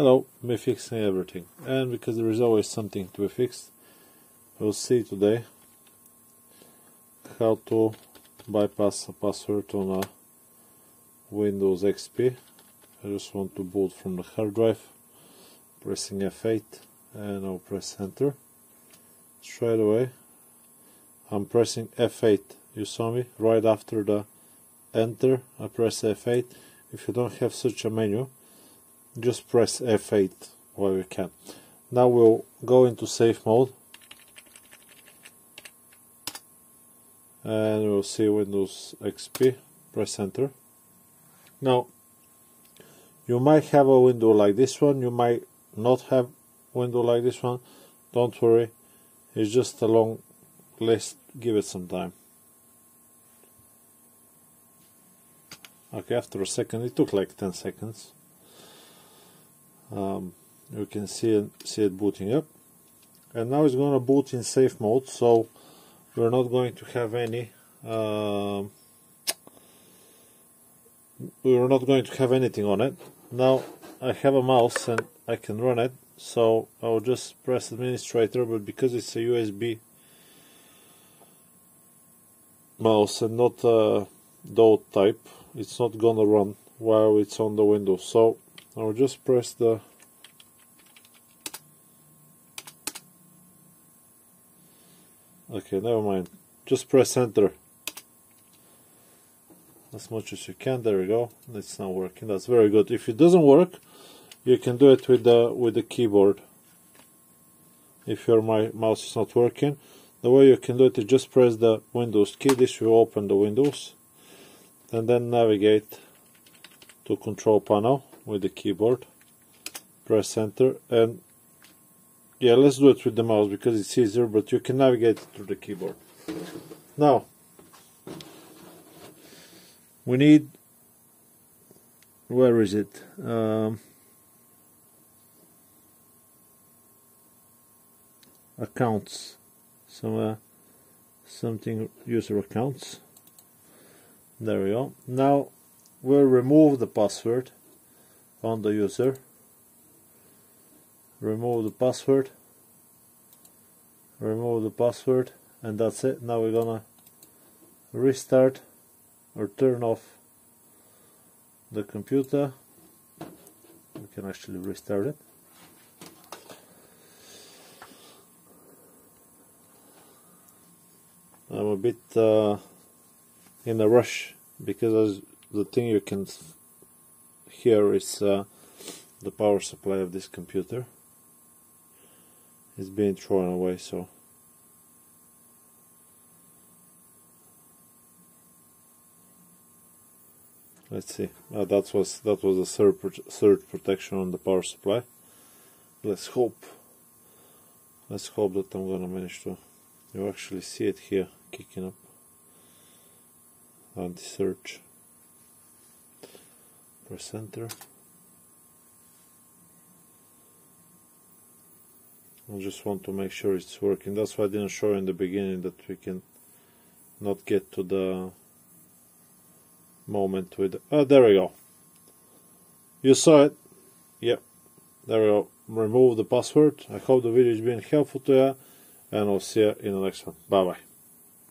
Hello, me fixing everything. And because there is always something to be fixed, we'll see today how to bypass a password on a Windows XP. I just want to boot from the hard drive, pressing F8 and I'll press enter. Straight away, I'm pressing F8. You saw me right after the enter, I press F8. If you don't have such a menu, just press F8 while you can. Now we'll go into safe mode and we'll see Windows XP. Press enter. Now you might have a window like this one, you might not have window like this one. Don't worry, it's just a long list. Give it some time. Okay, after a second, it took like 10 seconds um, you can see it, see it booting up. And now it's going to boot in safe mode so we're not going to have any uh, we're not going to have anything on it. Now I have a mouse and I can run it so I'll just press administrator but because it's a USB mouse and not a dot type it's not gonna run while it's on the Windows so I'll just press the okay never mind. Just press enter. As much as you can there we go. It's not working. That's very good. If it doesn't work you can do it with the with the keyboard. If your my mouse is not working the way you can do it is just press the Windows key. This will open the Windows and then navigate to control panel with the keyboard press enter and yeah let's do it with the mouse because it's easier but you can navigate through the keyboard. Now we need where is it? Um, accounts. Some uh, something user accounts. There we go. Now we'll remove the password on the user. Remove the password. Remove the password and that's it. Now we're gonna restart or turn off the computer. We can actually restart it. I'm a bit uh, in a rush because the thing you can hear is uh, the power supply of this computer. Is being thrown away so. Let's see. Uh, that was that was a surge, surge protection on the power supply. Let's hope let's hope that I'm gonna manage to you actually see it here kicking up. Anti-surge press enter I just want to make sure it's working. That's why I didn't show in the beginning that we can not get to the moment with oh there we go. You saw it? Yep. There we go. Remove the password. I hope the video has been helpful to you and I'll see you in the next one. Bye bye